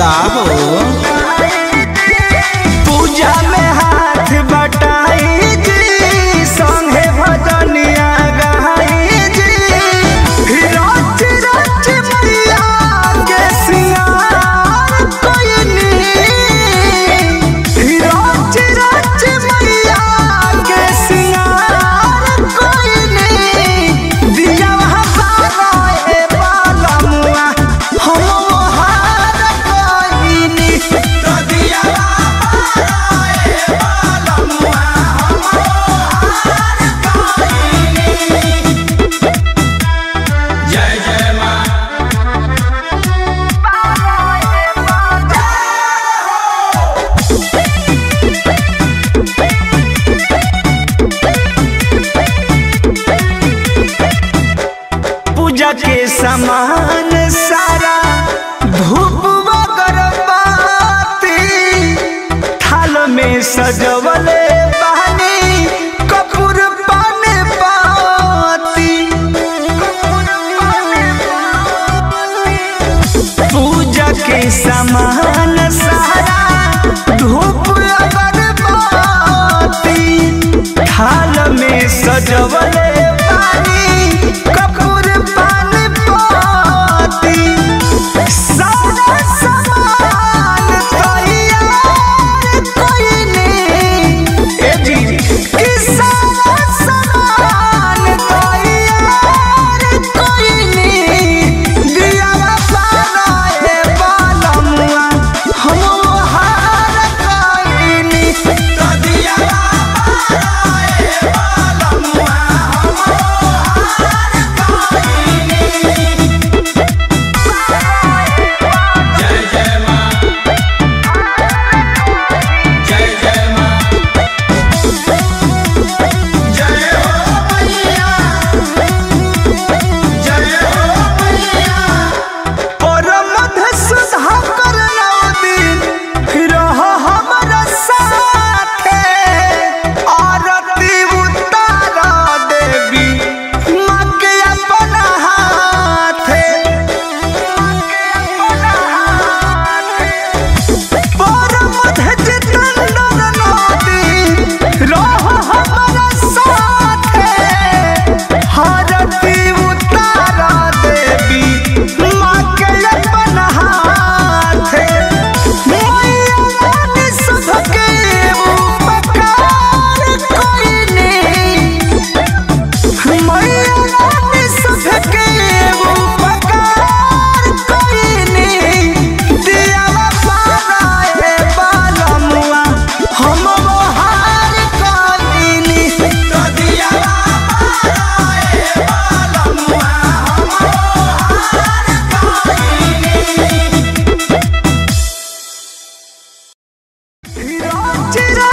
đã में सजवले पानी कपूर पाने पाती पूजा के समान सारा, धूप अगरबत्ती थाल में सजवले चेहरा